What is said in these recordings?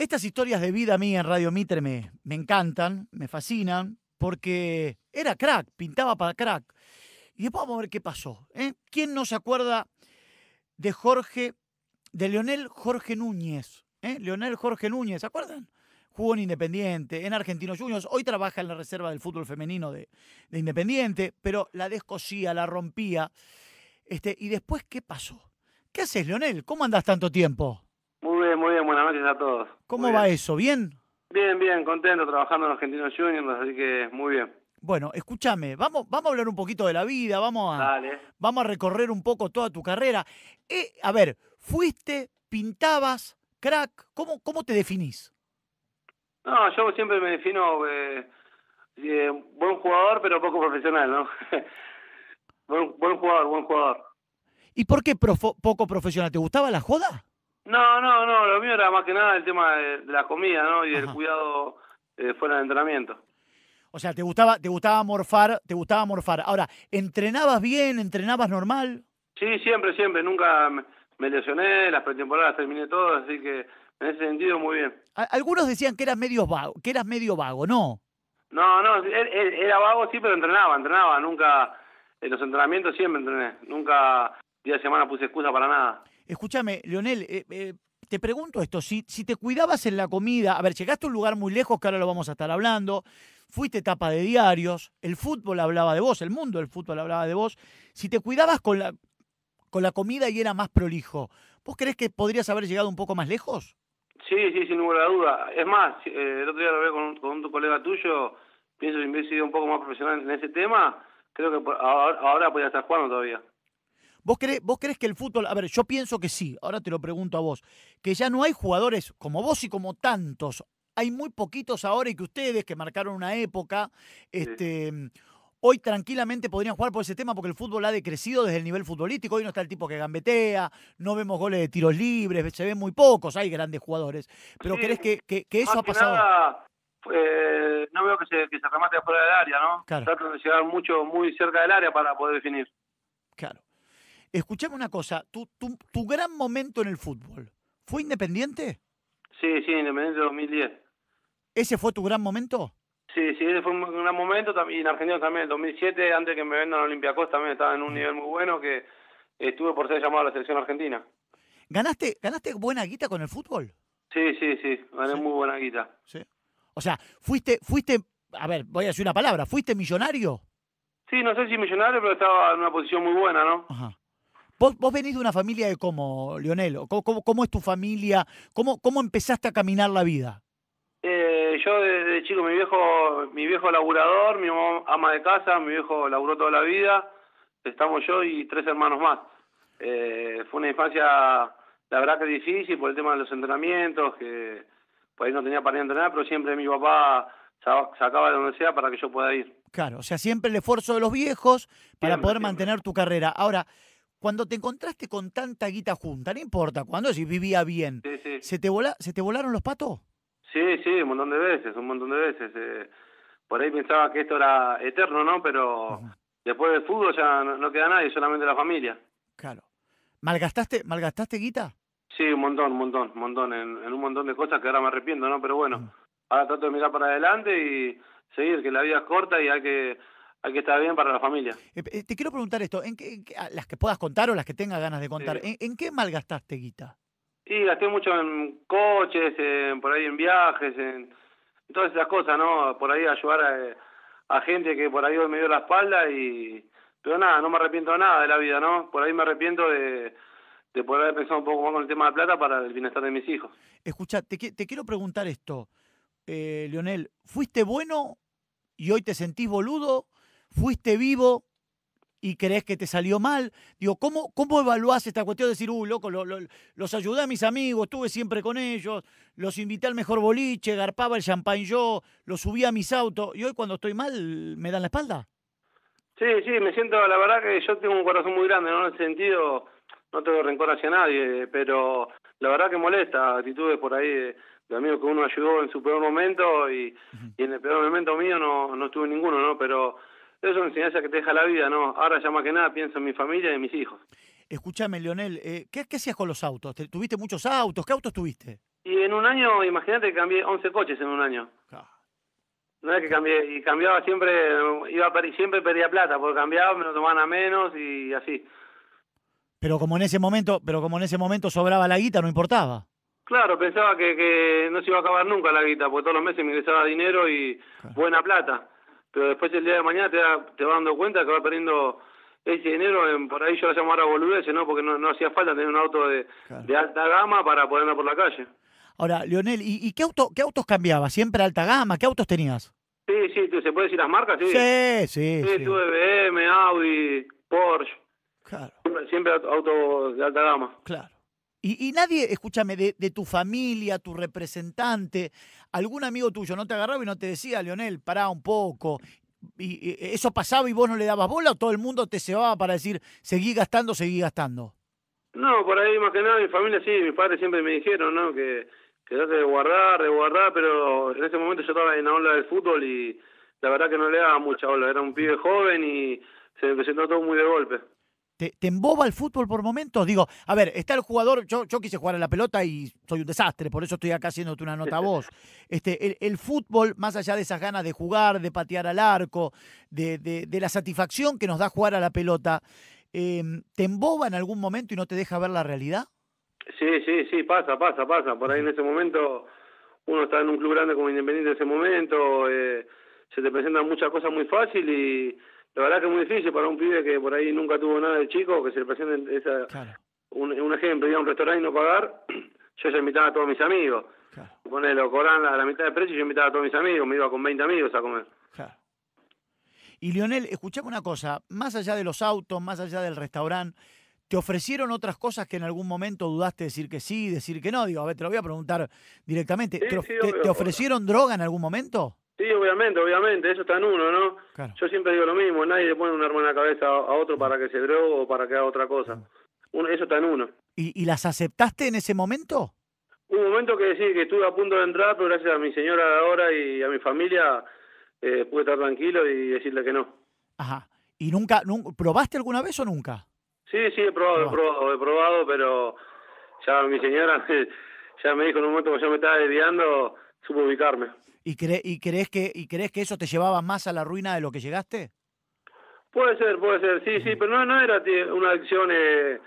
Estas historias de vida mía en Radio Mitre me, me encantan, me fascinan, porque era crack, pintaba para crack. Y después vamos a ver qué pasó. ¿eh? ¿Quién no se acuerda de Jorge, de Leonel Jorge Núñez? ¿eh? Leonel Jorge Núñez, ¿se acuerdan? Jugó en Independiente, en Argentinos Juniors, hoy trabaja en la reserva del fútbol femenino de, de Independiente, pero la descosía, la rompía. Este, ¿Y después qué pasó? ¿Qué haces, Leonel? ¿Cómo andas tanto tiempo? Muy bien, muy bien, buenas noches a todos. ¿Cómo Muy va bien. eso? ¿Bien? Bien, bien, contento trabajando en Argentinos Juniors, así que muy bien. Bueno, escúchame, vamos, vamos a hablar un poquito de la vida, vamos a, Dale. vamos a recorrer un poco toda tu carrera. Eh, a ver, fuiste, pintabas, crack, ¿cómo, cómo te definís? No, yo siempre me defino eh, eh, buen jugador, pero poco profesional, ¿no? buen, buen jugador, buen jugador. ¿Y por qué poco profesional? ¿Te gustaba la joda? No, no, no, lo mío era más que nada el tema de, de la comida, ¿no? Y del Ajá. cuidado eh, fuera de entrenamiento. O sea, te gustaba, te gustaba morfar, te gustaba morfar. Ahora, ¿entrenabas bien? ¿Entrenabas normal? Sí, siempre, siempre, nunca me, lesioné, las pretemporadas terminé todas, así que en ese sentido muy bien. Algunos decían que eras medio vago, que eras medio vago, ¿no? No, no, él, él- era vago sí, pero entrenaba, entrenaba, nunca, en los entrenamientos siempre entrené, nunca día de semana puse excusa para nada. Escúchame, Leonel, eh, eh, te pregunto esto, si, si te cuidabas en la comida, a ver, llegaste a un lugar muy lejos que ahora lo vamos a estar hablando, fuiste tapa de diarios, el fútbol hablaba de vos, el mundo del fútbol hablaba de vos, si te cuidabas con la, con la comida y era más prolijo, ¿vos crees que podrías haber llegado un poco más lejos? Sí, sí, sin ninguna duda. Es más, eh, el otro día lo hablé con, con un colega tuyo, pienso que si hubiese sido un poco más profesional en ese tema, creo que por- ahora, ahora podría estar jugando todavía. ¿Vos crees, ¿Vos crees que el fútbol, a ver, yo pienso que sí, ahora te lo pregunto a vos, que ya no hay jugadores como vos y como tantos, hay muy poquitos ahora y que ustedes que marcaron una época, este, hoy tranquilamente podrían jugar por ese tema porque el fútbol ha decrecido desde el nivel futbolístico, hoy no está el tipo que gambetea, no vemos goles de tiros libres, se ven muy pocos, hay grandes jugadores, pero Sí, ¿crees que, que- que eso ha pasado? nada, eh, no veo que se, que se remate afuera del área, ¿no? Claro. Tratan de llegar mucho, muy cerca del área para poder definir. Claro. Escuchame una cosa, tu, tu, tu gran momento en el fútbol, ¿fue Independiente? Sí, sí, Independiente 2010. ¿Ese fue tu gran momento? Sí, sí, ese fue un gran momento. Y en Argentina también, el 2007, antes que me vendan a Olympiacos, también estaba en un nivel muy bueno que estuve por ser llamado a la selección argentina. ¿Ganaste, ¿Ganaste buena guita con el fútbol? Sí, sí, sí, gané Sí. muy buena guita. Sí. O sea, fuiste, fuiste, a ver, voy a decir una palabra, ¿fuiste millonario? Sí, no sé si millonario, pero estaba en una posición muy buena, ¿no? Ajá. ¿Vos, vos venís de una familia de cómo, Leonel? ¿O ¿Cómo, cómo, cómo es tu familia? ¿Cómo, ¿Cómo empezaste a caminar la vida? Eh, yo desde chico, mi viejo, mi viejo laburador, mi mamá ama de casa, mi viejo laburó toda la vida, estamos yo y tres hermanos más. Eh, fue una infancia, la verdad que difícil por el tema de los entrenamientos, que por ahí no tenía para ir a entrenar, pero siempre mi papá sa- sacaba de donde sea para que yo pueda ir. Claro, o sea, siempre el esfuerzo de los viejos para Siempre, poder siempre. mantener tu carrera. Ahora, cuando te encontraste con tanta guita junta, no importa, cuando si vivía bien, Sí, sí. ¿se te, vola, ¿se te volaron los patos? Sí, sí, un montón de veces, un montón de veces. Eh, por ahí pensaba que esto era eterno, ¿no? Pero después del fútbol ya no, no queda nadie, solamente la familia. Claro. ¿Malgastaste, ¿Malgastaste guita? Sí, un montón, un montón, un montón, en, en un montón de cosas que ahora me arrepiento, ¿no? Pero bueno, ahora trato de mirar para adelante y seguir, que la vida es corta y hay que hay que estar bien para la familia. Eh, eh, te quiero preguntar esto, ¿en qué, en qué- a las que puedas contar o las que tengas ganas de contar, Sí. ¿en, en qué malgastaste guita? Y gasté mucho en coches, en, por ahí en viajes, en, en todas esas cosas, ¿no? Por ahí ayudar a, a gente que por ahí hoy me dio la espalda y... Pero nada, no me arrepiento de nada de la vida, ¿no? Por ahí me arrepiento de, de poder haber pensado un poco más con el tema de plata para el bienestar de mis hijos. Escucha, te, te quiero preguntar esto, eh, Leonel, ¿fuiste bueno y hoy te sentís boludo? ¿Fuiste vivo y crees que te salió mal? Digo, ¿cómo, cómo evaluás esta cuestión de decir, uy, loco, lo- lo- los ayudé a mis amigos, estuve siempre con ellos, los invité al mejor boliche, garpaba el champán yo, los subí a mis autos y hoy cuando estoy mal me dan la espalda? Sí, sí, me siento, la verdad que yo tengo un corazón muy grande, ¿no? En ese sentido, no tengo rencor hacia nadie, pero la verdad que molesta actitudes por ahí de, de amigos que uno ayudó en su peor momento y, y en el peor momento mío no, no estuve ninguno, ¿no? Pero es una enseñanza que te deja la vida, ¿no? Ahora ya más que nada pienso en mi familia y en mis hijos. Escúchame, Leonel, eh, ¿qué, ¿qué hacías con los autos? ¿Te- ¿Tuviste muchos autos? ¿Qué autos tuviste? Y en un año, imagínate que cambié 11 coches en un año. No es que cambié, y cambiaba siempre, iba a siempre perdía plata, porque cambiaba, me lo tomaban a menos y así. Pero como en ese momento, pero como en ese momento sobraba la guita, no importaba. Claro, pensaba que, que no se iba a acabar nunca la guita, porque todos los meses me ingresaba dinero y buena plata. Pero después el día de mañana te, te vas dando cuenta que va perdiendo ese dinero, en, por ahí yo lo llamo ahora boludeces, ¿no? Porque no, no hacía falta tener un auto de, de alta gama para poder andar por la calle. Ahora, Leonel, ¿y, qué, auto, qué autos cambiabas? ¿Siempre alta gama? ¿Qué autos tenías? Sí, sí, ¿se puede decir las marcas? Sí, sí, sí. Sí, tuve BM, Audi, Porsche. Claro. Siempre, autos de alta gama. Claro. Y, y nadie, escúchame, de, tu familia, tu representante, algún amigo tuyo no te agarraba y no te decía, Leonel, pará un poco. Y, ¿Eso pasaba y vos no le dabas bola o todo el mundo te cebaba para decir, seguí gastando, seguí gastando? No, por ahí más que nada mi familia sí, mis padres siempre me dijeron, ¿no? Que quedate de guardar, de guardar, pero en ese momento yo estaba en la ola del fútbol y la verdad que no le daba mucha ola. Era un pibe joven y se me presentó todo muy de golpe. ¿Te, ¿Te, emboba el fútbol por momentos? Digo, a ver, está el jugador, yo, yo quise jugar a la pelota y soy un desastre, por eso estoy acá haciéndote una nota a vos. Este, el, el, fútbol, más allá de esas ganas de jugar, de patear al arco, de, de, de la satisfacción que nos da jugar a la pelota, eh, ¿te emboba en algún momento y no te deja ver la realidad? Sí, sí, sí, pasa, pasa, pasa. Por ahí en ese momento uno está en un club grande como Independiente en ese momento, eh, se te presentan muchas cosas muy fácil y la verdad que es muy difícil para un pibe que por ahí nunca tuvo nada de chico, que se le presenten esa, un, un, ejemplo, ir a un restaurante y no pagar, yo ya invitaba a todos mis amigos. Claro. Ponelo, cobran la, la mitad de precio y yo invitaba a todos mis amigos, me iba con 20 amigos a comer. Claro. Y Lionel, escuchame una cosa, más allá de los autos, más allá del restaurante, ¿Te ofrecieron otras cosas que en algún momento dudaste decir que sí, decir que no? Digo, a ver, te lo voy a preguntar directamente. ¿Te, te, ofrecieron droga en algún momento? Sí, obviamente, obviamente, eso está en uno, ¿no? Yo siempre digo lo mismo, nadie le pone un arma en la cabeza a otro para que se drogue o para que haga otra cosa. Uno, eso está en uno. ¿Y, ¿Y, las aceptaste en ese momento? Un momento que sí, que estuve a punto de entrar, pero gracias a mi señora ahora y a mi familia eh, pude estar tranquilo y decirle que no. Ajá. ¿Y nunca, nunca, probaste alguna vez o nunca? Sí, sí, he probado, he probado, he probado, pero ya mi señora ya me dijo en un momento que yo me estaba desviando, supo ubicarme. ¿Y, cre y, crees que, ¿Y crees que eso te llevaba más a la ruina de lo que llegaste? Puede ser, puede ser, sí, sí, pero no, no era una adicción eh,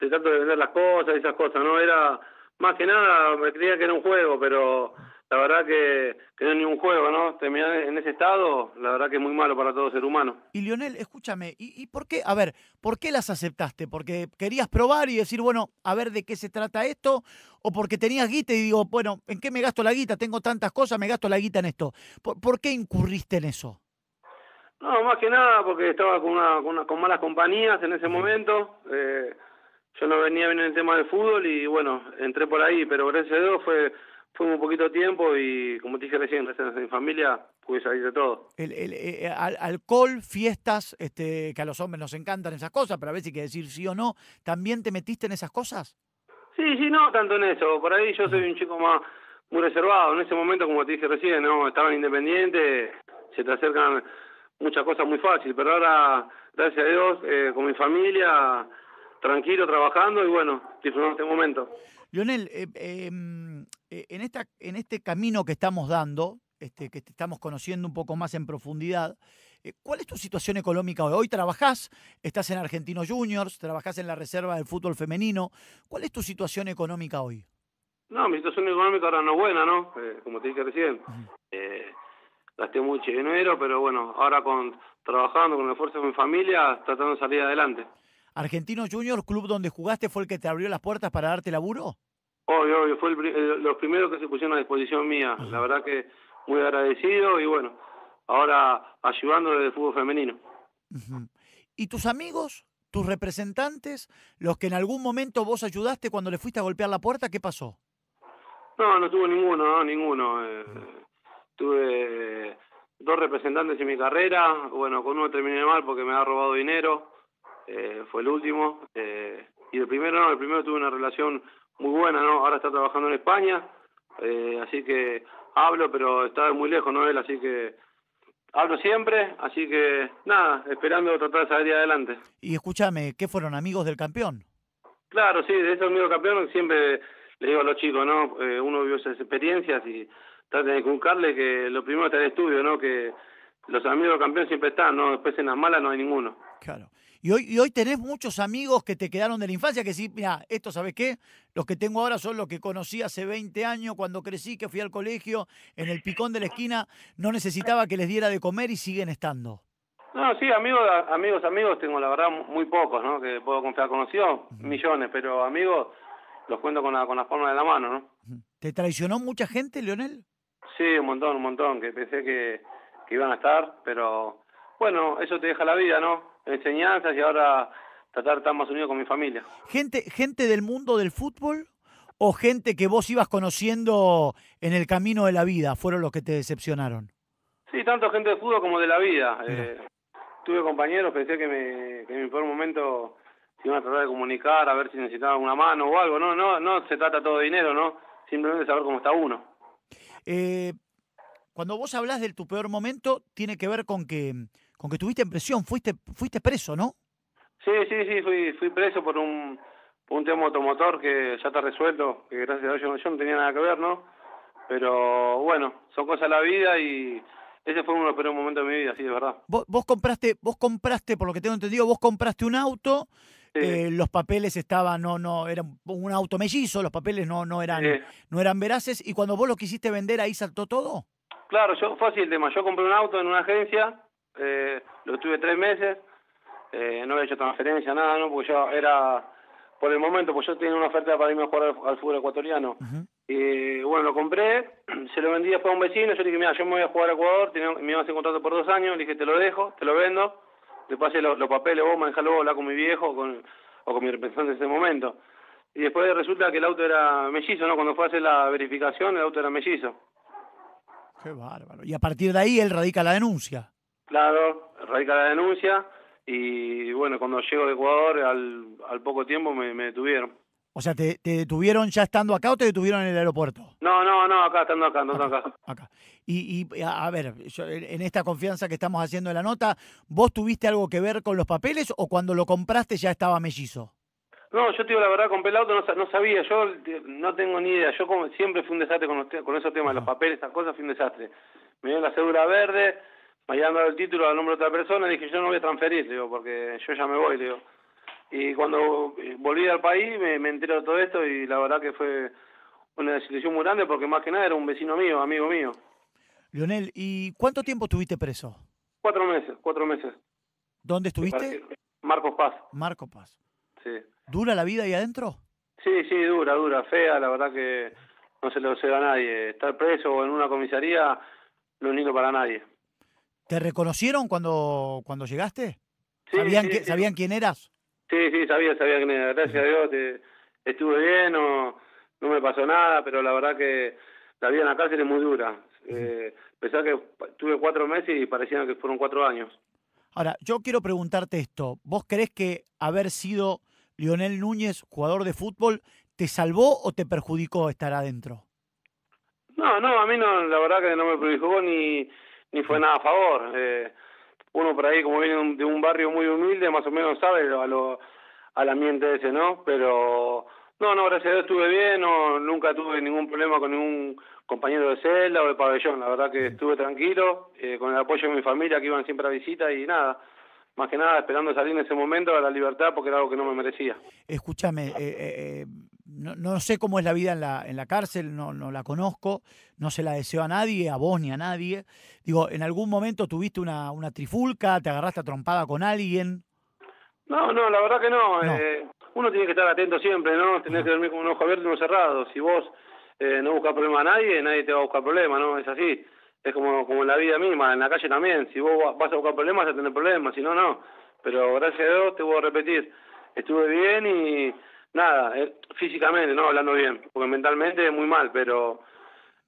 de tanto de vender las cosas y esas cosas, no, era más que nada, me creía que era un juego, pero la verdad que, que no es ni un juego, ¿no? Terminar en ese estado, la verdad que es muy malo para todo ser humano. Y Lionel, escúchame, ¿y, ¿y, por qué? A ver, ¿por qué las aceptaste? ¿Porque querías probar y decir, bueno, a ver de qué se trata esto? ¿O porque tenías guita y digo, bueno, ¿en qué me gasto la guita? Tengo tantas cosas, me gasto la guita en esto. ¿Por, por qué incurriste en eso? No, más que nada porque estaba con, una, con, una, con malas compañías en ese momento. Eh, yo no venía bien en el tema del fútbol y bueno, entré por ahí, pero gracias a Dios fue fue un poquito tiempo y como te dije recién, gracias a mi familia pude salir de todo. El, el, el, alcohol, fiestas, este, que a los hombres nos encantan esas cosas, pero a veces hay que decir sí o no, ¿también te metiste en esas cosas? Sí, sí, no tanto en eso. Por ahí yo soy un chico más muy reservado. En ese momento, como te dije recién, no estaba independiente, se te acercan muchas cosas muy fáciles, pero ahora, gracias a Dios, eh, con mi familia, tranquilo, trabajando y bueno, disfrutando este momento. Lionel, eh, eh, en, esta, en este camino que estamos dando, este, que te estamos conociendo un poco más en profundidad, eh, ¿cuál es tu situación económica hoy? Hoy trabajás, estás en Argentinos Juniors, trabajás en la reserva del fútbol femenino. ¿Cuál es tu situación económica hoy? No, mi situación económica ahora no es buena, ¿no? Eh, como te dije recién. Eh, gasté mucho dinero, pero bueno, ahora con trabajando con el esfuerzo de mi familia, tratando de salir adelante. ¿Argentinos Juniors, club donde jugaste, fue el que te abrió las puertas para darte laburo? Obvio, obvio, fue el, los primeros que se pusieron a disposición mía. La verdad que muy agradecido y bueno, ahora ayudando desde el fútbol femenino. ¿Y tus amigos, tus representantes, los que en algún momento vos ayudaste cuando le fuiste a golpear la puerta, qué pasó? No, no tuvo ninguno, no, ninguno. Eh, tuve dos representantes en mi carrera, bueno, con uno terminé mal porque me ha robado dinero, eh, fue el último, eh, y el primero no, el primero tuve una relación muy buena, ¿no? Ahora está trabajando en España, eh, así que hablo, pero está muy lejos, ¿no? Él, así que hablo siempre, así que nada, esperando tratar de salir adelante. Y escúchame, ¿qué fueron amigos del campeón? Claro, sí, de esos amigos campeón siempre le digo a los chicos, ¿no? Eh, uno vivió esas experiencias y trata de inculcarle que lo primero está el estudio, ¿no? Que los amigos del campeón siempre están, ¿no? Después en las malas no hay ninguno. Claro. Y hoy, y hoy tenés muchos amigos que te quedaron de la infancia que sí, mira, esto, ¿sabes qué? Los que tengo ahora son los que conocí hace 20 años, cuando crecí, que fui al colegio, en el picón de la esquina, no necesitaba que les diera de comer y siguen estando. No, sí, amigos, amigos, amigos tengo la verdad muy pocos, ¿no? Que puedo confiar conocidos, millones, pero amigos los cuento con la, con la palma de la mano, ¿no? ¿Te traicionó mucha gente, Leonel? Sí, un montón, un montón, que pensé que, que iban a estar, pero bueno, eso te deja la vida, ¿no? Enseñanzas y ahora tratar de estar más unido con mi familia. ¿Gente, gente del mundo del fútbol o gente que vos ibas conociendo en el camino de la vida fueron los que te decepcionaron? Sí, tanto gente de fútbol como de la vida. Eh, tuve compañeros, pensé que, me, que en mi peor momento se iban a tratar de comunicar, a ver si necesitaban una mano o algo. No, no, no se trata todo de dinero, ¿no? Simplemente saber cómo está uno. Eh, cuando vos hablas de tu peor momento, tiene que ver con que, con que tuviste presión, fuiste, fuiste preso, ¿no? Sí, sí, sí, fui, fui preso por un, por un tema automotor que ya está resuelto, que gracias a Dios yo, no tenía nada que ver, ¿no? Pero bueno, son cosas de la vida y ese fue uno de los peores momentos de mi vida, sí, de verdad. Vos, vos compraste, vos compraste, por lo que tengo entendido, vos compraste un auto, Sí. eh, los papeles estaban, no, no, era un auto mellizo, los papeles no, no eran, Sí. no eran veraces, y cuando vos lo quisiste vender ahí saltó todo. Claro, yo, fue así el tema. Yo compré un auto en una agencia, eh, lo tuve tres meses, eh, no había hecho transferencia, nada, ¿no? Porque yo era, por el momento, pues yo tenía una oferta para irme a jugar al, al fútbol ecuatoriano. Ujú. Y bueno, lo compré, se lo vendí después a un vecino, yo le dije, mira, yo me voy a jugar a Ecuador, tenía, me iba a hacer contrato por dos años, le dije, te lo dejo, te lo vendo, le pasé los, los papeles, vos manejalo vos, hablar con mi viejo o con, o con mi representante en ese momento. Y después resulta que el auto era mellizo, ¿no? Cuando fue a hacer la verificación, el auto era mellizo. Qué bárbaro. Y a partir de ahí él radica la denuncia. Claro, radica la denuncia y bueno, cuando llego de Ecuador, al, al poco tiempo me, me detuvieron. O sea, ¿te, te detuvieron ya estando acá o te detuvieron en el aeropuerto? No, no, no, acá, estando acá, estando acá. Acá. Y, y a ver, yo, en esta confianza que estamos haciendo en la nota, ¿vos tuviste algo que ver con los papeles o cuando lo compraste ya estaba mellizo? No, yo te digo la verdad, compré el auto, no, no sabía, yo no tengo ni idea, yo como, siempre fui un desastre con, los con esos temas, los papeles, esas cosas, fui un desastre. Me dio la cédula verde, me habían dado el título al nombre de otra persona, dije yo no voy a transferir, digo, porque yo ya me voy, digo. Y cuando eh, volví al país me, me enteré de todo esto y la verdad que fue una desilusión muy grande porque más que nada era un vecino mío, amigo mío. Leonel, ¿y cuánto tiempo estuviste preso? Cuatro meses, cuatro meses. ¿Dónde estuviste? Marcos Paz, Marco Paz. sí. ¿Dura la vida ahí adentro? Sí, sí, dura, dura, fea, la verdad que no se lo deseo a nadie. Estar preso en una comisaría no es lindo para nadie. ¿Te reconocieron cuando, cuando llegaste? Sí, ¿Sabían, sí, que- sí. ¿Sabían quién eras? Sí, sí, sabía, sabía que gracias a Dios te- estuve bien, no, no me pasó nada, pero la verdad que la vida en la cárcel es muy dura. Eh, pensar que tuve cuatro meses y parecían que fueron cuatro años. Ahora, yo quiero preguntarte esto. ¿Vos crees que haber sido Lionel Núñez, jugador de fútbol, te salvó o te perjudicó estar adentro? No, no, a mí no, la verdad que no me perjudicó ni, ni fue nada a favor. Eh, uno por ahí, como viene de un- barrio muy humilde, más o menos sabe a lo, al ambiente ese, ¿no? Pero, no, no, gracias a Dios estuve bien, no, nunca tuve ningún problema con ningún compañero de celda o de pabellón. La verdad que estuve tranquilo, eh, con el apoyo de mi familia que iban siempre a visita y nada. Más que nada esperando salir en ese momento a la libertad porque era algo que no me merecía. Escúchame, eh, eh, eh, no, no sé cómo es la vida en la, en la cárcel, no, no la conozco, no se la deseo a nadie, a vos ni a nadie. Digo, ¿en algún momento tuviste una, una trifulca, te agarraste a trompada con alguien? No, no, la verdad que no. No. Eh, uno tiene que estar atento siempre, ¿no? Tenés que dormir con un ojo abierto y uno cerrado. Si vos eh, no buscas problema a nadie, nadie te va a buscar problema, ¿no? Es así. Es como, como en la vida misma, en la calle también. Si vos va- vas a buscar problemas, vas a tener problemas, si no, no. Pero gracias a Dios te voy a repetir, estuve bien y nada, eh, físicamente, no hablando bien, porque mentalmente muy mal, pero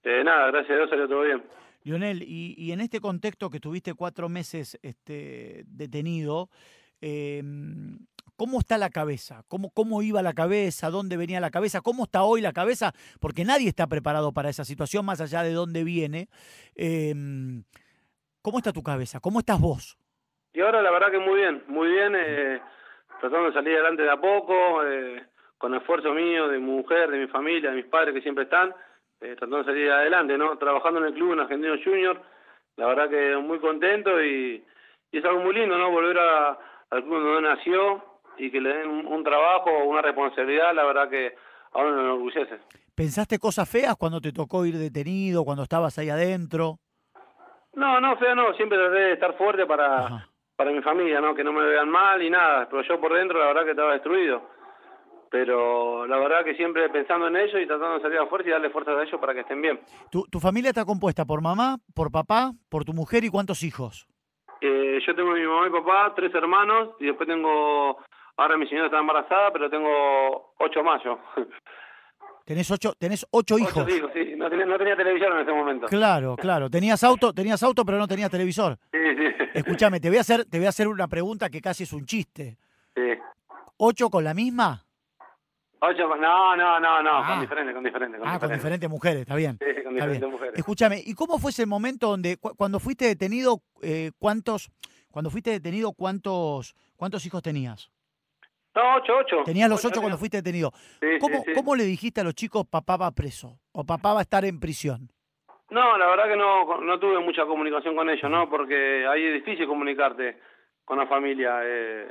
eh, nada, gracias a Dios salió todo bien. Lionel, y, y en este contexto que tuviste cuatro meses este, detenido, eh, ¿cómo está la cabeza? ¿Cómo, ¿Cómo iba la cabeza? ¿Dónde venía la cabeza? ¿Cómo está hoy la cabeza? Porque nadie está preparado para esa situación, más allá de dónde viene. Eh, ¿Cómo está tu cabeza? ¿Cómo estás vos? Y ahora la verdad que muy bien, muy bien, eh, tratando de salir adelante de a poco, eh, con esfuerzo mío, de mi mujer, de mi familia, de mis padres que siempre están, eh, tratando de salir adelante, ¿no? Trabajando en el club en Argentino Junior, la verdad que muy contento y, y es algo muy lindo, ¿no? Volver a, al club donde nació y que le den un, un trabajo, una responsabilidad, la verdad que ahora me enorgullece. ¿Pensaste cosas feas cuando te tocó ir detenido, cuando estabas ahí adentro? No, no, fea no, siempre traté de estar fuerte para, Ajá. para mi familia, ¿no? Que no me vean mal y nada, pero yo por dentro la verdad que estaba destruido. Pero la verdad que siempre pensando en ellos y tratando de salir a fuerza y darle fuerza a ellos para que estén bien. ¿Tu, tu familia está compuesta por mamá, por papá, por tu mujer y cuántos hijos? Eh, yo tengo mi mamá y papá, tres hermanos, y después tengo, ahora mi señora está embarazada, pero tengo ocho más yo. Tenés ocho, tenés ocho hijos. Ocho hijos, sí, no tenía, no tenía televisión en ese momento. Claro, claro. Tenías auto, tenías auto, pero no tenías televisor. Sí, sí. Escúchame, te voy a hacer, te voy a hacer una pregunta que casi es un chiste. sí. ¿Ocho con la misma? Ocho, no, no, no, no, Ah. con diferente, con diferente. Con Ah, con diferente. diferentes mujeres, está bien. Sí, con diferentes bien. mujeres. Escúchame, ¿y cómo fue ese momento donde cu- cuando fuiste detenido, eh, cuántos, cuando fuiste detenido, cuántos, cuántos hijos tenías? No, ocho, ocho. Tenías los ocho cuando fuiste detenido. Sí, ¿Cómo, sí. ¿Cómo le dijiste a los chicos papá va preso o papá va a estar en prisión? No, la verdad que no, no tuve mucha comunicación con ellos, ¿no? Porque ahí es difícil comunicarte con la familia. Eh,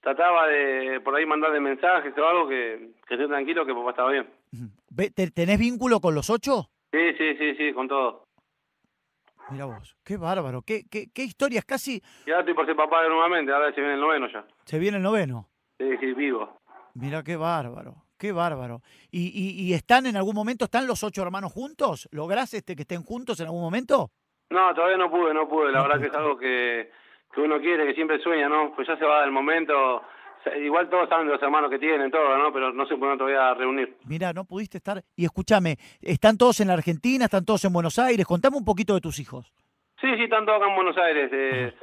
trataba de por ahí mandarle mensajes o algo que, que esté tranquilo, que papá estaba bien. ¿Tenés vínculo con los ocho? Sí, sí, sí, sí, con todo. Mira vos, qué bárbaro, qué, qué, qué historias, casi Y ahora estoy por ser papá nuevamente, ahora se viene el noveno ya. se viene el noveno. Sí, sí, vivo. Mira qué bárbaro, qué bárbaro. ¿Y, y, y están en algún momento, están los ocho hermanos juntos? ¿Lográs este, que estén juntos en algún momento? No, todavía no pude, no pude. La No verdad que es algo que, que uno quiere, que siempre sueña, ¿no? Pues ya se va del momento. Igual todos saben de los hermanos que tienen, todo, ¿no? Pero no se pudieron todavía reunir. Mira, no pudiste estar. Y escúchame, ¿están todos en la Argentina? ¿Están todos en Buenos Aires? Contame un poquito de tus hijos. Sí, sí, están todos acá en Buenos Aires. eh,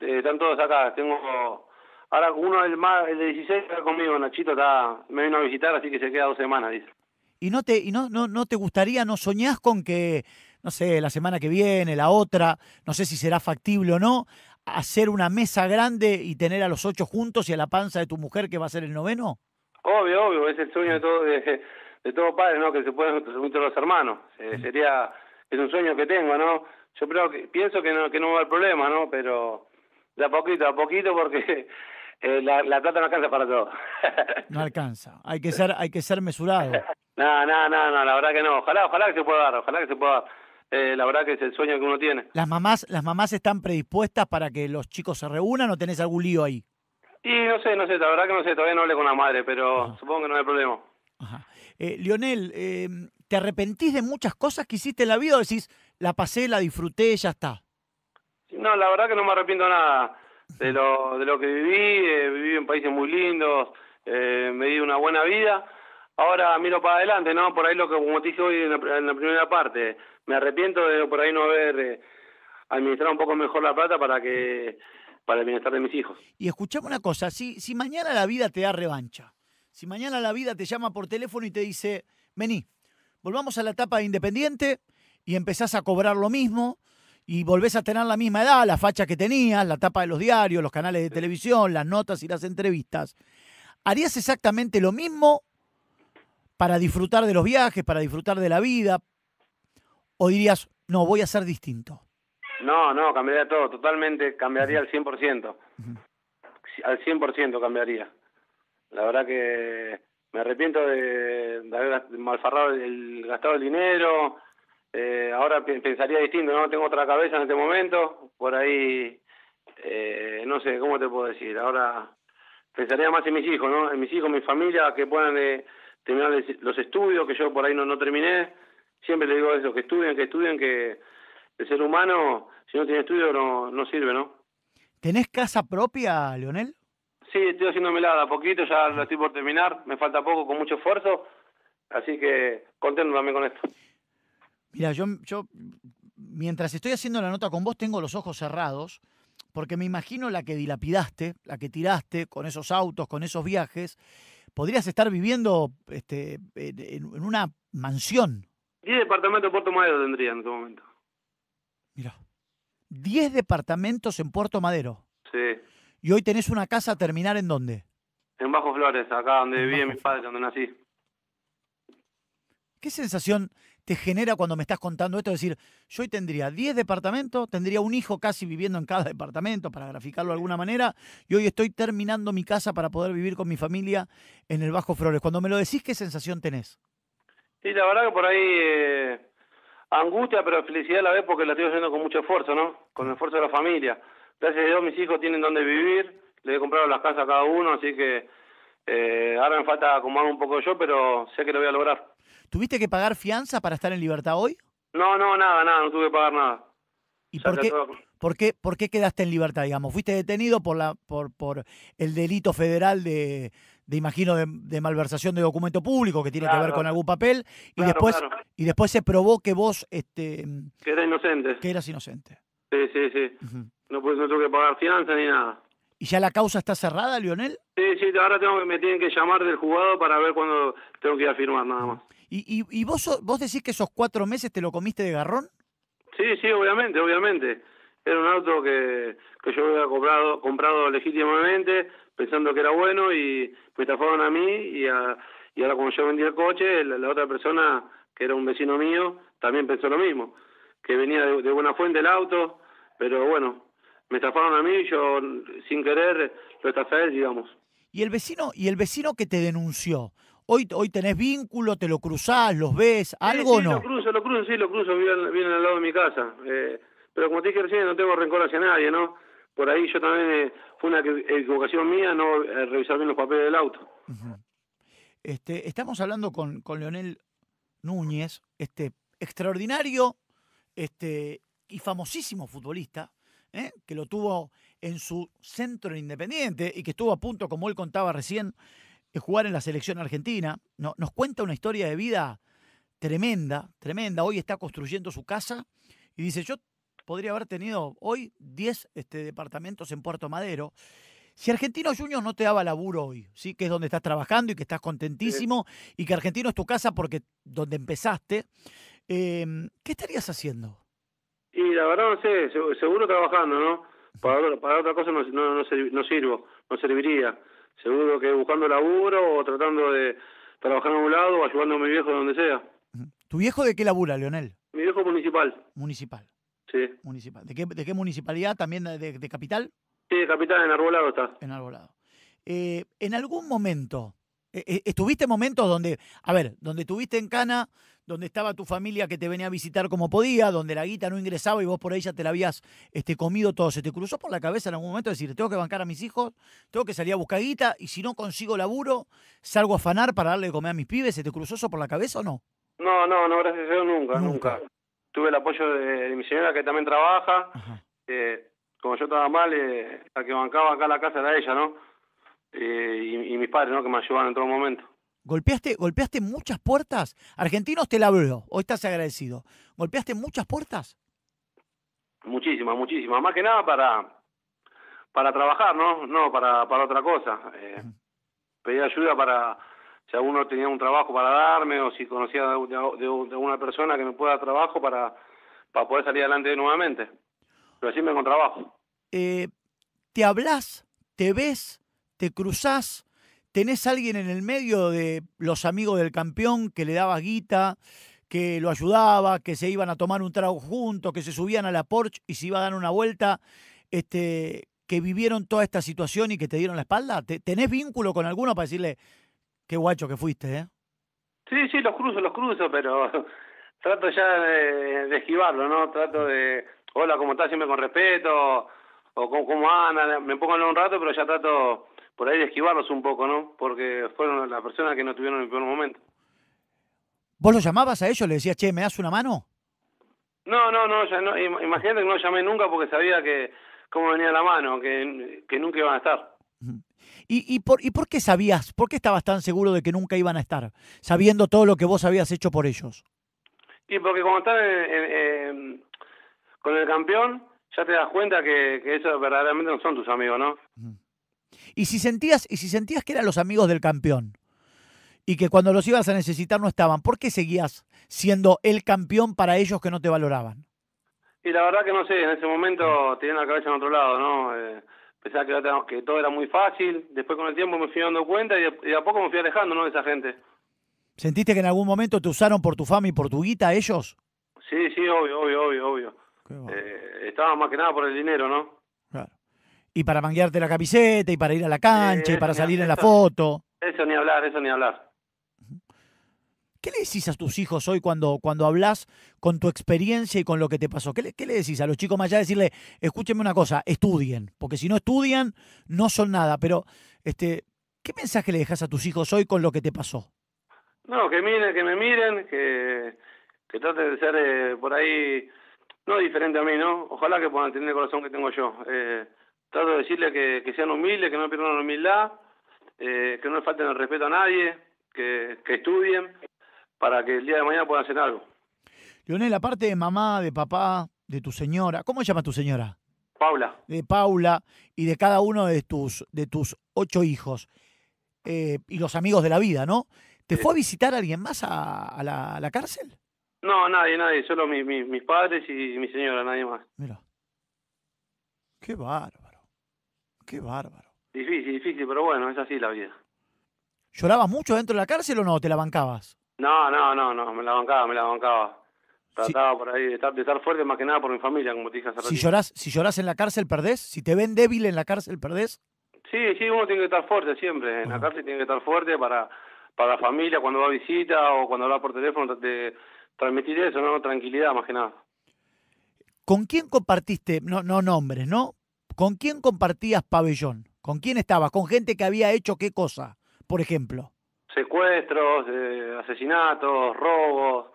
eh, están todos acá. Tengo. Ahora uno, el, más, el de 16, está conmigo, Nachito, está, me vino a visitar, así que se queda dos semanas, dice. ¿Y no te, y no, no, no te gustaría, no soñás con que, no sé, la semana que viene, la otra, no sé si será factible o no, hacer una mesa grande y tener a los ocho juntos y a la panza de tu mujer que va a ser el noveno? Obvio, obvio, es el sueño de todo, de, de todo padre, ¿no? Que se puedan todos los hermanos. Eh, sería, es un sueño que tengo, ¿no? Yo creo que, pienso que no, que no va a haber problema, ¿no? Pero de a poquito, a poquito, porque eh, la, la plata no alcanza para todo. No alcanza. Hay que ser, hay que ser mesurado. no, no, no, no, la verdad que no. Ojalá, ojalá que se pueda dar, ojalá que se pueda dar. Eh, la verdad que es el sueño que uno tiene. ¿Las mamás, ¿Las mamás están predispuestas para que los chicos se reúnan o tenés algún lío ahí? Y no sé, no sé, la verdad que no sé, todavía no hablé con la madre, pero Ajá. supongo que no hay problema. Ajá. Eh, Lionel, eh, ¿te arrepentís de muchas cosas que hiciste en la vida o decís, la pasé, la disfruté, ya está? No, la verdad que no me arrepiento nada de lo, de lo que viví, eh, viví en países muy lindos, eh, me di una buena vida. Ahora miro para adelante, ¿no? Por ahí lo que, como te dije hoy en la, en la primera parte, me arrepiento de por ahí no haber eh, administrado un poco mejor la plata para que para el bienestar de mis hijos. Y escuchame una cosa, si, si mañana la vida te da revancha, si mañana la vida te llama por teléfono y te dice, vení, volvamos a la etapa de Independiente y empezás a cobrar lo mismo y volvés a tener la misma edad, la facha que tenías, la tapa de los diarios, los canales de televisión, las notas y las entrevistas, ¿harías exactamente lo mismo para disfrutar de los viajes, para disfrutar de la vida? ¿O dirías, no, voy a ser distinto? No, no, cambiaría todo, totalmente cambiaría al 100%. Al 100% cambiaría. La verdad que me arrepiento de, de haber malfarrado el, gastado el dinero. Eh, ahora pe- pensaría distinto, ¿no? Tengo otra cabeza en este momento. Por ahí, eh, no sé, ¿cómo te puedo decir? Ahora pensaría más en mis hijos, ¿no? En mis hijos, mi familia, que puedan eh, terminar los estudios, que yo por ahí no, no terminé. Siempre le digo eso, que estudien, que estudien, que el ser humano, si no tiene estudio, no, no sirve, ¿no? ¿Tenés casa propia, Leonel? Sí, estoy haciéndome la a poquito, ya lo estoy por terminar, me falta poco, con mucho esfuerzo, así que contento también con esto. Mira, yo, yo mientras estoy haciendo la nota con vos tengo los ojos cerrados porque me imagino la que dilapidaste, la que tiraste con esos autos, con esos viajes. Podrías estar viviendo este, en, en una mansión. 10 departamentos de Puerto Madero tendría en este momento. Mira, 10 departamentos en Puerto Madero. Sí. Y hoy tenés una casa a terminar en dónde? En Bajo Flores, acá donde vivían mis padres, donde nací. ¿Qué sensación te genera cuando me estás contando esto? Es decir, yo hoy tendría 10 departamentos, tendría un hijo casi viviendo en cada departamento, para graficarlo de alguna manera, y hoy estoy terminando mi casa para poder vivir con mi familia en el Bajo Flores. Cuando me lo decís, ¿qué sensación tenés? Sí, la verdad que por ahí eh, angustia, pero felicidad a la vez porque la estoy haciendo con mucho esfuerzo, ¿no? Con el esfuerzo de la familia. Gracias a Dios mis hijos tienen donde vivir, les he comprado las casas a cada uno, así que eh, ahora me falta acomodar un poco yo, pero sé que lo voy a lograr. ¿Tuviste que pagar fianza para estar en libertad hoy? No, no, nada, nada, no tuve que pagar nada. ¿Y por qué, todo- por, qué, por qué quedaste en libertad, digamos? ¿Fuiste detenido por, la, por, por el delito federal de, de imagino, de, de malversación de documento público que tiene que ver con algún papel y, Claro, después, claro. y después se probó que vos este, Que era inocente. que eras inocente? Sí, sí, sí. No, pues, no tuve que pagar fianza ni nada. ¿Y ya la causa está cerrada, Lionel? Sí, sí, ahora tengo que, me tienen que llamar del juzgado para ver cuándo tengo que ir a firmar, nada más. ¿Y, y, y vos, so- vos decís que esos cuatro meses te lo comiste de garrón? Sí, sí, obviamente, obviamente. Era un auto que, que yo había comprado, comprado legítimamente, pensando que era bueno, y me estafaron a mí, y, a- y ahora como yo vendí el coche, la, la otra persona, que era un vecino mío, también pensó lo mismo, que venía de, de buena fuente el auto, pero bueno, me estafaron a mí, y yo sin querer lo estafé digamos. ¿Y el vecino, y el vecino que te denunció? ¿Hoy, hoy tenés vínculo, te lo cruzás, los ves, algo sí, o sí, no? lo cruzo, lo cruzo, sí, lo cruzo, viven al lado de mi casa. Eh, pero como te dije recién, no tengo rencor hacia nadie, ¿no? Por ahí yo también, eh, fue una equi- equivocación mía no eh, revisar bien los papeles del auto. Este, estamos hablando con, con Leonel Núñez, este extraordinario este, y famosísimo futbolista, ¿eh? que lo tuvo en su centro independiente y que estuvo a punto, como él contaba recién, de jugar en la selección argentina. No- nos cuenta una historia de vida tremenda, tremenda. Hoy está construyendo su casa y dice, yo podría haber tenido hoy 10 este, departamentos en Puerto Madero. Si Argentinos Juniors no te daba laburo hoy, ¿sí? que es donde estás trabajando y que estás contentísimo y que Argentino es tu casa porque donde empezaste, eh, ¿qué estarías haciendo? Y la verdad no sé, se- seguro trabajando, ¿no? Para, otra- para otra cosa no, no, no, sirvi- no sirvo, no serviría. Seguro que buscando laburo o tratando de trabajar en un lado o ayudando a mi viejo donde sea. ¿Tu viejo de qué labura, Leonel? Mi viejo municipal, Municipal. sí. municipal. ¿De qué, de qué municipalidad? ¿También de, de- de capital? Sí, capitán en Arbolado está. En Alborado. Eh, en algún momento, eh, eh, ¿estuviste en momentos donde, a ver, donde estuviste en Cana, donde estaba tu familia que te venía a visitar como podía, donde la guita no ingresaba y vos por ahí ya te la habías este, comido todo? ¿Se te cruzó por la cabeza en algún momento decir, tengo que bancar a mis hijos, tengo que salir a buscar guita y si no consigo laburo, salgo a afanar para darle de comer a mis pibes? ¿Se te cruzó eso por la cabeza o no? No, no, no, gracias a Dios nunca, Nunca. nunca. Tuve el apoyo de, de mi señora que también trabaja. Eh, como yo estaba mal, eh, la que bancaba acá la casa era ella, ¿no? Eh, y, y mis padres, ¿no? Que me ayudaban en todo momento. ¿Golpeaste, ¿Golpeaste muchas puertas? Argentinos te la abrió, hoy estás agradecido. ¿Golpeaste muchas puertas? Muchísimas, muchísimas. Más que nada para para trabajar, ¿no? No, para, para otra cosa. Eh, pedí ayuda para si alguno tenía un trabajo para darme o si conocía de, de, de- de una persona que me pueda dar trabajo para, para poder salir adelante nuevamente. Pero siempre con trabajo. eh, te hablas, te ves, te cruzás, tenés alguien en el medio de los amigos del campeón que le daba guita, que lo ayudaba, que se iban a tomar un trago juntos, que se subían a la Porsche y se iba a dar una vuelta, este, que vivieron toda esta situación y que te dieron la espalda. ¿Te- ¿Tenés vínculo con alguno para decirle qué guacho que fuiste, eh? Sí, sí, los cruzo, los cruzo, pero trato ya de, esquivarlo, ¿no? Trato de, hola, ¿cómo estás? Siempre con respeto, o ¿cómo, cómo? Me pongo hablar un rato, pero ya trato por ahí de esquivarlos un poco, ¿no? Porque fueron las personas que no tuvieron el peor momento. ¿Vos lo llamabas a ellos? ¿Le decías, che, ¿me das una mano? No, no, no, ya no im- imagínate que no llamé nunca porque sabía que cómo venía la mano, que, que nunca iban a estar. ¿Y, y, por, ¿Y por qué sabías? ¿Por qué estabas tan seguro de que nunca iban a estar? Sabiendo todo lo que vos habías hecho por ellos. Y porque están en- en- en- con el campeón, ya te das cuenta que, que esos verdaderamente no son tus amigos, ¿no? Y si sentías, y si sentías que eran los amigos del campeón y que cuando los ibas a necesitar no estaban, ¿por qué seguías siendo el campeón para ellos que no te valoraban? Y la verdad que no sé, en ese momento tenía la cabeza en otro lado, ¿no? Eh, pensaba que, que todo era muy fácil, después con el tiempo me fui dando cuenta y de, a poco me fui alejando, ¿no? De esa gente. ¿Sentiste que en algún momento te usaron por tu fama y por tu guita ellos? Sí, sí, obvio, obvio, obvio, obvio. Eh, estaba más que nada por el dinero, ¿no? Y para manguearte la camiseta, y para ir a la cancha, y para salir en la foto. Eso ni hablar, eso ni hablar. ¿Qué le decís a tus hijos hoy cuando, cuando hablas con tu experiencia y con lo que te pasó? ¿Qué le, qué le decís a los chicos más allá de decirle, escúchenme una cosa, estudien? Porque si no estudian, no son nada. Pero, este, ¿qué mensaje le dejas a tus hijos hoy con lo que te pasó? No, que miren, que me miren, que, que traten de ser eh, por ahí, no diferente a mí, ¿no? Ojalá que puedan tener el corazón que tengo yo. Eh, trato de decirle que, que, sean humildes, que no pierdan la humildad, eh, que no le falten el respeto a nadie, que, que estudien para que el día de mañana puedan hacer algo. Leonel, aparte de mamá, de papá, de tu señora, ¿cómo se llama tu señora? Paula. De Paula y de cada uno de tus, de tus ocho hijos eh, y los amigos de la vida, ¿no? ¿Te fue a visitar alguien más a, la, cárcel? No, nadie, nadie, solo mis padres y mi señora, nadie más. Mira. Qué bárbaro. Qué bárbaro. Difícil, difícil, pero bueno, es así la vida. ¿Llorabas mucho dentro de la cárcel o no? ¿Te la bancabas? No, no, no, no, me la bancaba, me la bancaba. Trataba por ahí de estar, de estar fuerte más que nada por mi familia, como te dije hace si si lloras en la cárcel, ¿perdés? Si te ven débil en la cárcel, ¿perdés? Sí, sí, uno tiene que estar fuerte siempre. En la cárcel tiene que estar fuerte para, para la familia cuando va a visita o cuando habla por teléfono, de transmitir eso, ¿no? Tranquilidad más que nada. ¿Con quién compartiste, no, no nombres, ¿no? ¿Con quién compartías pabellón? ¿Con quién estabas? ¿Con gente que había hecho qué cosa, por ejemplo? secuestros, eh, asesinatos, robos,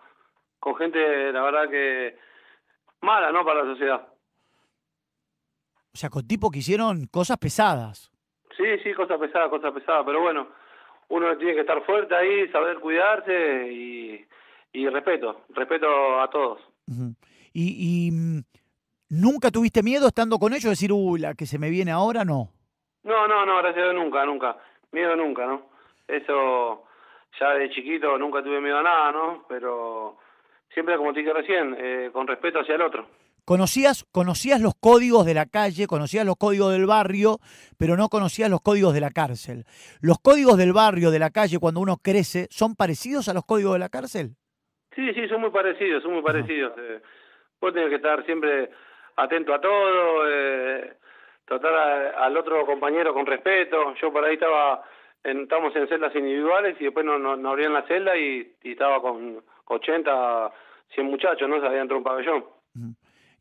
con gente, la verdad que mala, ¿no? Para la sociedad. O sea, con tipos que hicieron cosas pesadas. Sí, sí, cosas pesadas, cosas pesadas, pero bueno, uno tiene que estar fuerte ahí, saber cuidarse y, y respeto, respeto a todos. ¿Y, y mm, nunca tuviste miedo estando con ellos? Decir, uy, la que se me viene ahora, no. No, no, no, gracias a Dios nunca, nunca. Miedo nunca, ¿no? Eso ya de chiquito nunca tuve miedo a nada, ¿no? Pero siempre, como te dije recién, eh, con respeto hacia el otro. Conocías, conocías los códigos de la calle, conocías los códigos del barrio, pero no conocías los códigos de la cárcel. ¿Los códigos del barrio, de la calle, cuando uno crece, son parecidos a los códigos de la cárcel? Sí, sí, son muy parecidos, son muy parecidos. Eh, vos tenés que estar siempre atento a todo, eh, tratar al otro compañero con respeto. Yo por ahí estaba estábamos en celdas individuales y después nos, no, abrían la celda y, estaba con 80, 100 muchachos, ¿no? Se había entrado un pabellón.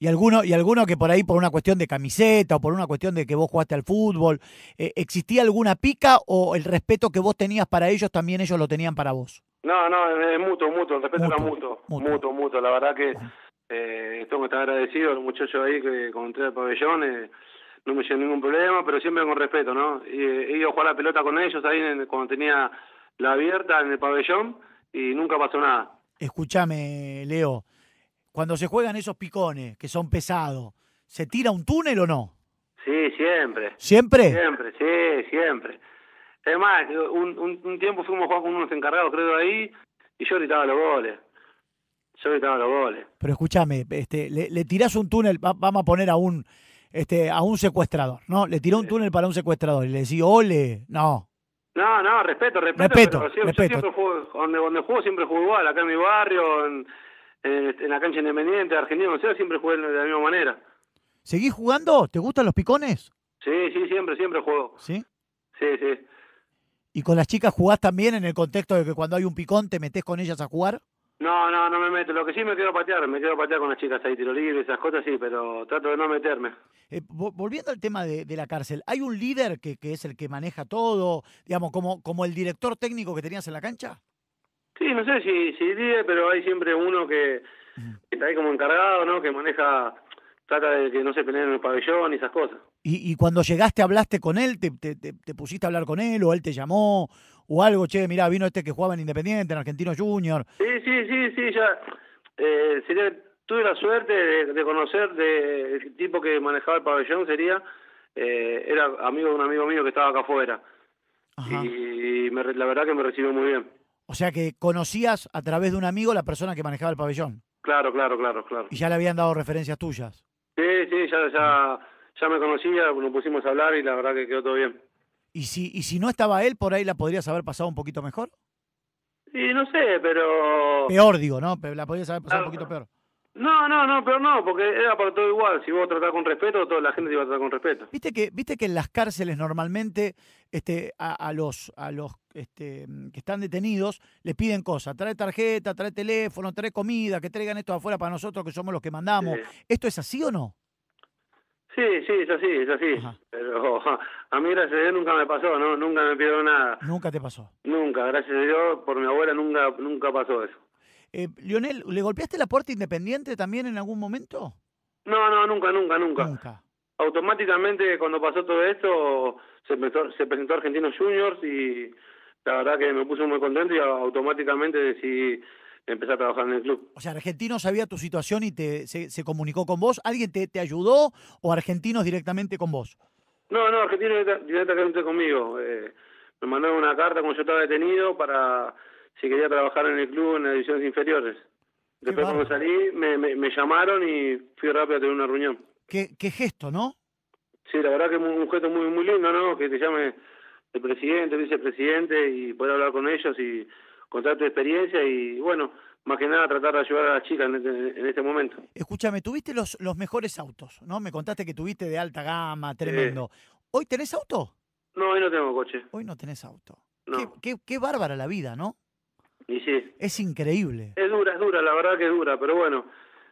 Y alguno, y alguno que por ahí, por una cuestión de camiseta o por una cuestión de que vos jugaste al fútbol, eh, ¿existía alguna pica o el respeto que vos tenías para ellos también ellos lo tenían para vos? No, no, es mutuo, mutuo, el respeto era mutuo, mutuo, mutuo, La verdad que eh, tengo que estar agradecido a los muchachos ahí que cuando entré al pabellón eh, no me llevo ningún problema, pero siempre con respeto, ¿no? Y, he ido a jugar la pelota con ellos ahí cuando tenía la abierta en el pabellón y nunca pasó nada. Escúchame, Leo, cuando se juegan esos picones que son pesados, ¿se tira un túnel o no? Sí, siempre. ¿Siempre? Siempre, sí, siempre. Es más, un, un, tiempo fuimos a jugar con unos encargados, creo, ahí, y yo gritaba los goles. Yo gritaba los goles. Pero escúchame, este, le, le tirás un túnel, vamos a poner a un este, a un secuestrador, ¿no? Le tiró un túnel para un secuestrador y le decía, ole, no. No, no, respeto, respeto. Respeto, siempre, siempre donde, donde juego siempre juego igual, acá en mi barrio, en, en, la cancha independiente, Argentina, o sea, siempre juego de la misma manera. ¿Seguís jugando? ¿Te gustan los picones? Sí, sí, siempre, siempre juego. ¿Sí? Sí, sí. ¿Y con las chicas jugás también en el contexto de que cuando hay un picón te metes con ellas a jugar? No, no, no me meto. Lo que sí me quiero patear, me quiero patear con las chicas ahí, tiro libre, esas cosas sí, pero trato de no meterme. Eh, volviendo al tema de, la cárcel, ¿hay un líder que, que, es el que maneja todo, digamos, como, como el director técnico que tenías en la cancha? Sí, no sé si, si líder, pero hay siempre uno que, está ahí como encargado, ¿no? Que maneja, trata de que no se peleen en el pabellón y esas cosas. ¿Y, y cuando llegaste hablaste con él, te, te, te, pusiste a hablar con él o él te llamó o algo? Che, mirá, vino este que jugaba en Independiente, en Argentino Junior. Sí, sí, sí, sí, ya. Eh, tuve la suerte de, conocer de el tipo que manejaba el pabellón sería eh, era amigo de un amigo mío que estaba acá afuera y la verdad que me recibió muy bien o sea que conocías a través de un amigo la persona que manejaba el pabellón claro claro claro claro y ya le habían dado referencias tuyas sí sí ya ya ya me conocía, nos pusimos a hablar y la verdad que quedó todo bien. ¿Y si, y si no estaba él, por ahí la podrías haber pasado un poquito mejor? Y no sé, pero... Peor, digo, ¿no? La podrías haber pasado un Ah, poquito peor. No, no, no, pero no, porque era para todo igual. Si vos tratás con respeto, toda la gente te iba a tratar con respeto. Viste que, viste que en las cárceles normalmente este, a, a los, a los este, que están detenidos le piden cosas. Trae tarjeta, trae teléfono, trae comida, que traigan esto afuera para nosotros que somos los que mandamos. Sí. ¿Esto es así o no? Sí, sí, es así, es así. Ajá. Pero a mí, gracias a Dios, nunca me pasó, ¿no? Nunca me pidieron nada. Nunca te pasó. Nunca, gracias a Dios, por mi abuela nunca nunca pasó eso. Eh, Lionel, ¿le golpeaste la puerta independiente también en algún momento? No, no, nunca, nunca, nunca. Nunca. Automáticamente, cuando pasó todo esto, se, presentó- se presentó Argentinos Juniors y la verdad que me puse muy contento y automáticamente decidí empezar a trabajar en el club. O sea, Argentino sabía tu situación y te, se, se comunicó con vos. ¿Alguien te, te ayudó o Argentinos directamente con vos? No, no, Argentinos directa- directamente conmigo. Eh, me mandaron una carta cuando yo estaba detenido para si quería trabajar en el club en las divisiones inferiores. Después cuando salí me, me, me llamaron y fui rápido a tener una reunión. ¿Qué, qué gesto, ¿no? Sí, la verdad que es un un gesto muy muy lindo, ¿no? Que te llame el presidente, el vicepresidente y poder hablar con ellos y contar tu experiencia y, bueno, más que nada tratar de ayudar a las chicas en este, en este momento. Escúchame, tuviste los, los mejores autos, ¿no? Me contaste que tuviste de alta gama, tremendo. ¿Hoy tenés auto? No, hoy no tengo coche, Hoy no tenés auto. no. Qué, qué, qué bárbara la vida, ¿no? Y sí, Es increíble. es dura, es dura, la verdad que es dura, pero bueno,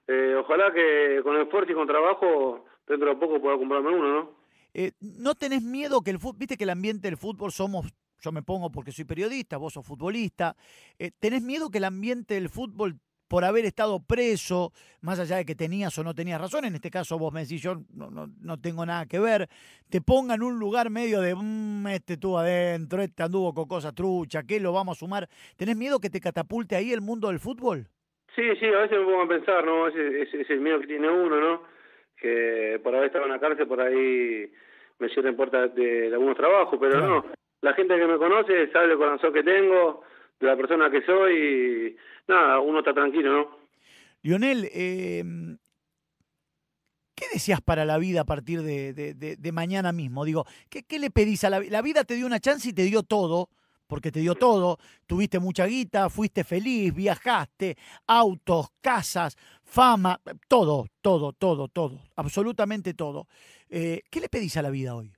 eh, ojalá que con esfuerzo y con trabajo dentro de poco pueda comprarme uno, ¿no? Eh, ¿No tenés miedo que el fútbol, viste que el ambiente del fútbol somos, yo me pongo porque soy periodista, vos sos futbolista, eh, ¿tenés miedo que el ambiente del fútbol, por haber estado preso, más allá de que tenías o no tenías razón, en este caso vos me decís yo no, no, no tengo nada que ver, te ponga en un lugar medio de, "Mm, este estuvo adentro, este anduvo con cosas truchas, ¿qué lo vamos a sumar? ¿Tenés miedo que te catapulte ahí el mundo del fútbol? Sí, sí, a veces me pongo a pensar, ¿no? Ese, ese, ese es el miedo que tiene uno, ¿no? Que por haber estado en la cárcel, por ahí me cierren puertas de, de algunos trabajos, pero Claro. no. La gente que me conoce sabe el corazón que tengo, de la persona que soy y nada, uno está tranquilo, ¿no? Lionel, eh, ¿qué deseas para la vida a partir de, de- de- de mañana mismo? Digo, ¿qué, qué le pedís a la vida? La vida te dio una chance y te dio todo, porque te dio todo. Tuviste mucha guita, fuiste feliz, viajaste, autos, casas, fama, todo, todo, todo, todo, absolutamente todo. Eh, ¿Qué le pedís a la vida hoy?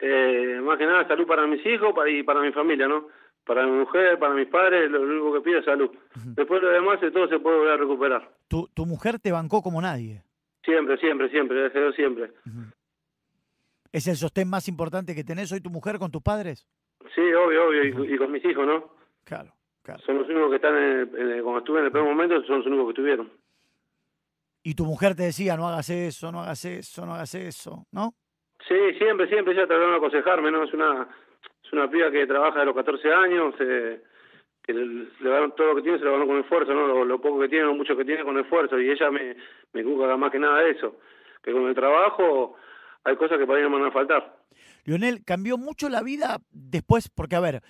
Eh, más que nada salud para mis hijos para, y para mi familia, ¿no? Para mi mujer, para mis padres, lo, único que pido es salud. Después lo demás, eh, todo se puede volver a recuperar. Tu, tu mujer te bancó como nadie. Siempre, siempre, siempre, Dios, siempre. ¿Es el sostén más importante que tenés hoy tu mujer con tus padres? Sí, obvio, obvio, y, y con mis hijos, ¿no? Claro, claro. Son los únicos que están, en el- en el- cuando estuve en el primer momento, son los únicos que estuvieron. Y tu mujer te decía, no hagas eso, no hagas eso, no hagas eso, ¿no? Sí, siempre, siempre ella trataron de aconsejarme, ¿no? Es una, es una piba que trabaja de los 14 años, eh, que le, le dan todo lo que tiene, se lo dan con esfuerzo, ¿no? Lo, lo poco que tiene, lo mucho que tiene con esfuerzo, y ella me, me más que nada de eso, que con el trabajo hay cosas que para mí no me van a faltar. Lionel, cambió mucho la vida después, porque a ver,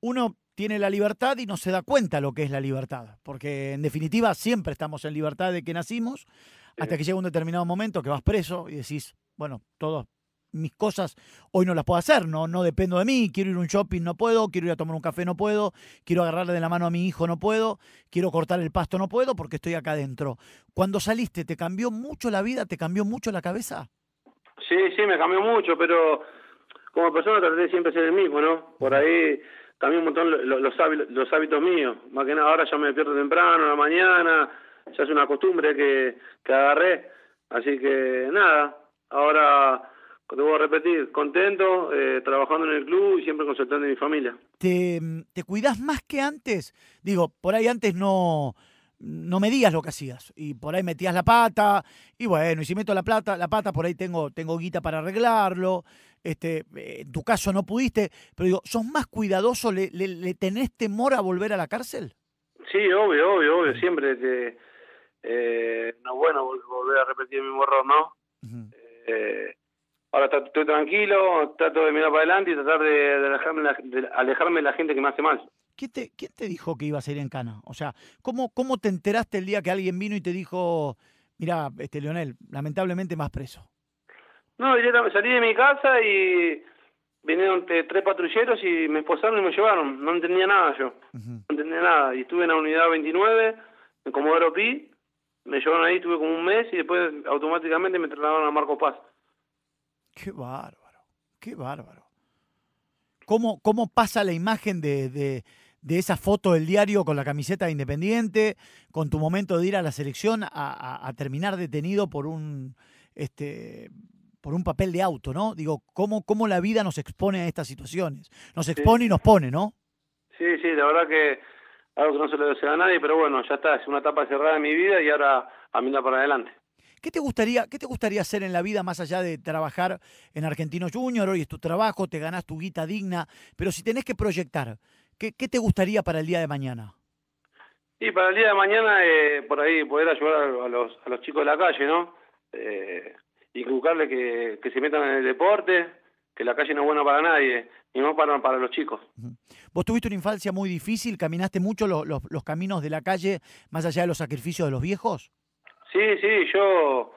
uno tiene la libertad y no se da cuenta lo que es la libertad, porque en definitiva siempre estamos en libertad de que nacimos, hasta que llega un determinado momento que vas preso y decís, bueno, todas mis cosas hoy no las puedo hacer, no, no dependo de mí, quiero ir a un shopping, no puedo, quiero ir a tomar un café, no puedo, quiero agarrarle de la mano a mi hijo, no puedo, quiero cortar el pasto, no puedo, porque estoy acá adentro. Cuando saliste, ¿te cambió mucho la vida? ¿Te cambió mucho la cabeza? Sí, sí, me cambió mucho, pero como persona traté de siempre ser el mismo, ¿no? Por ahí cambié un montón los hábitos míos. Más que nada ahora ya me despierto temprano, en la mañana, ya es una costumbre que, que agarré. Así que nada, ahora te voy a repetir, contento, eh, trabajando en el club y siempre consultando a mi familia. te, te cuidás más que antes. Digo, por ahí antes no, no medías lo que hacías. Y por ahí metías la pata. Y bueno, y si meto la plata, la pata, por ahí tengo, tengo guita para arreglarlo. Este, eh, en tu caso no pudiste. Pero digo, ¿sos más cuidadoso? ¿Le, le, le tenés temor a volver a la cárcel? Sí, obvio, obvio, obvio, siempre que eh, no es bueno vol- volver a repetir el mismo error, ¿no? Ujú. Eh, ahora estoy tranquilo, trato de mirar para adelante y tratar de, de alejarme, de alejarme de la gente que me hace mal. ¿Quién te, ¿Quién te dijo que ibas a ir en cana? O sea, ¿cómo, ¿cómo te enteraste el día que alguien vino y te dijo, mira, este Leonel, lamentablemente más preso? No, salí de mi casa y vinieron tres patrulleros y me esposaron y me llevaron. No entendía nada yo. No entendía nada. Y estuve en la unidad 29, en Comodoro Pi. Me llevaron ahí, estuve como un mes y después automáticamente me trasladaron a Marco Paz. Qué bárbaro, qué bárbaro. ¿Cómo, cómo pasa la imagen de, de, de esa foto del diario con la camiseta de Independiente, con tu momento de ir a la selección a, a, a terminar detenido por un este por un papel de auto, ¿no? Digo, ¿cómo, cómo la vida nos expone a estas situaciones? Nos expone sí. y nos pone, ¿no? Sí, sí, la verdad que algo que no se lo desea a nadie, pero bueno, ya está, es una etapa cerrada en mi vida y ahora a mirar para adelante. ¿Qué te gustaría, qué te gustaría hacer en la vida más allá de trabajar en Argentino Junior? Hoy es tu trabajo, te ganás tu guita digna, pero si tenés que proyectar, ¿qué, qué te gustaría para el día de mañana? Y para el día de mañana, eh, por ahí, poder ayudar a los, a los chicos de la calle, ¿no? Eh, inculcarle que, que se metan en el deporte, que la calle no es buena para nadie, y no para, para los chicos. ¿Vos tuviste una infancia muy difícil? ¿Caminaste mucho los, los, los, caminos de la calle, más allá de los sacrificios de los viejos? Sí, sí, yo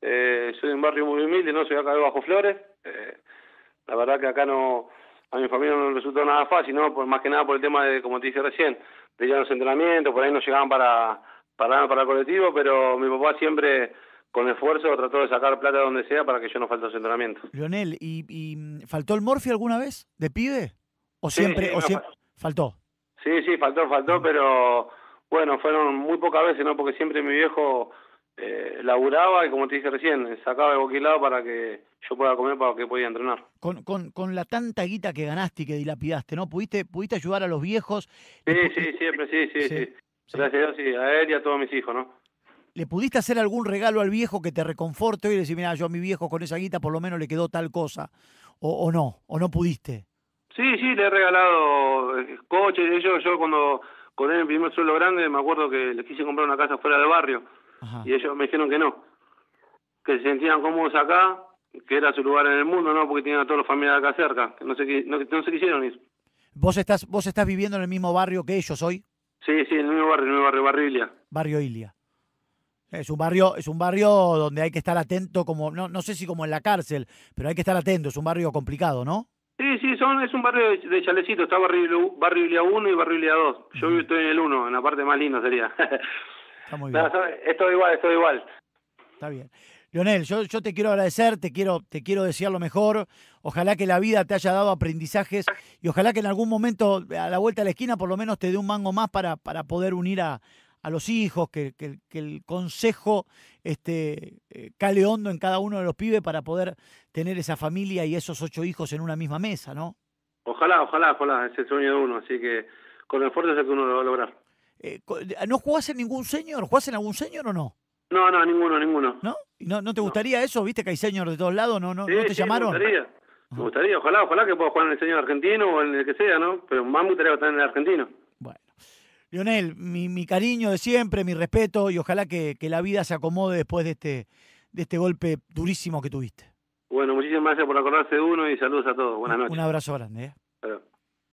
eh, soy de un barrio muy humilde, no soy acá de Bajo Flores. Eh, la verdad que acá no, a mi familia no resultó nada fácil, ¿no? Por, más que nada por el tema de, como te dije recién, de ya los entrenamientos, por ahí no llegaban para, para, para el colectivo, pero mi papá siempre con esfuerzo trató de sacar plata donde sea para que yo no falte los entrenamientos. Leonel, ¿y, y faltó el Morphy alguna vez de pibe? ¿O siempre, sí, sí, o no, siempre faltó? Sí, sí, faltó, faltó, pero bueno, fueron muy pocas veces, ¿no? Porque siempre mi viejo eh, laburaba y como te dije recién, sacaba el boquilado para que yo pueda comer para que podía entrenar. Con, con, con la tanta guita que ganaste y que dilapidaste, ¿no? ¿Pudiste, pudiste ayudar a los viejos? Sí, sí, siempre, sí, sí, sí. sí. Gracias a Dios, sí, a él y a todos mis hijos, ¿no? ¿Le pudiste hacer algún regalo al viejo que te reconforte y decir, mira, yo a mi viejo con esa guita por lo menos le quedó tal cosa? ¿O, o no? ¿O no pudiste? Sí, sí, le he regalado eh, coches. Yo, yo cuando con él el primer suelo grande, me acuerdo que le quise comprar una casa fuera del barrio. Ajá. Y ellos me dijeron que no. Que se sentían cómodos acá, que era su lugar en el mundo, ¿no? Porque tenían a toda la familia acá cerca. Que no se, no, no se quisieron ir. ¿Vos estás, ¿Vos estás viviendo en el mismo barrio que ellos hoy? Sí, sí, en el mismo barrio, en el mismo barrio, Barrio Ilia. Barrio Ilia. Es un barrio, es un barrio donde hay que estar atento, como no, no sé si como en la cárcel, pero hay que estar atento, es un barrio complicado, ¿no? Sí, sí, son, es un barrio de, de chalecito, está barrio, barrio Ilia 1 y barrio Ilia 2. Yo uh -huh. estoy en el 1, en la parte más linda sería. Está muy bien. No, es todo igual, es todo igual. Está bien. Leonel, yo, yo te quiero agradecer, te quiero, te quiero desear lo mejor. Ojalá que la vida te haya dado aprendizajes y ojalá que en algún momento, a la vuelta de la esquina, por lo menos te dé un mango más para, para poder unir a, a los hijos, que, que, que el consejo este, eh, cale hondo en cada uno de los pibes para poder tener esa familia y esos ocho hijos en una misma mesa, ¿no? Ojalá, ojalá, ojalá, es el sueño de uno, así que con el esfuerzo es que uno lo va a lograr. Eh, ¿No jugás en ningún señor? ¿Jugás en algún señor o no? No, no, ninguno, ninguno. ¿No? ¿Y no, no te gustaría no. eso? ¿Viste que hay señor de todos lados? ¿No, no, sí, ¿no te sí, llamaron? Me gustaría, me gustaría, ojalá, ojalá que pueda jugar en el señor argentino o en el que sea, ¿no? Pero más me gustaría estar en el argentino. Bueno. Lionel, mi, mi, cariño de siempre, mi respeto y ojalá que, que, la vida se acomode después de este, de este golpe durísimo que tuviste. Bueno, muchísimas gracias por acordarse de uno y saludos a todos. Buenas noches. Un abrazo grande. ¿eh?